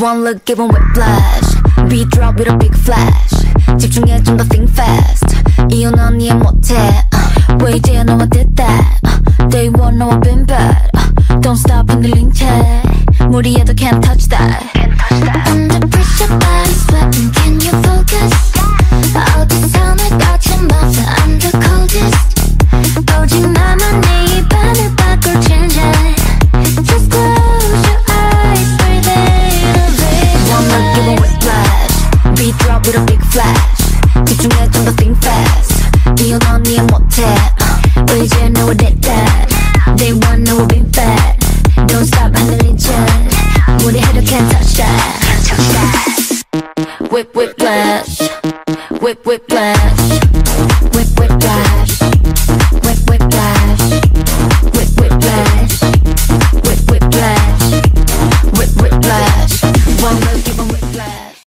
One look give 'em whiplash Beat drop with a big flash 집중해 좀 더 think fast 이혼 언니의 못해 uh, 왜 이제야 너와 did that uh, Day one 너와 been bad uh, Don't stop 흔들린 채 무리해도 can't touch that flash 집중해 좀 더 think fast 이혼 언니의 못해 uh, 왜 이제 너와 did that Day one 너와 been bad Don't stop 흔들린 채 무리해도 can't touch that Whip whip flash Whip whip flash Whip whip flash Whip whip flash Whip whip flash Whip whip flash Whip whip flash One look give 'em whip flash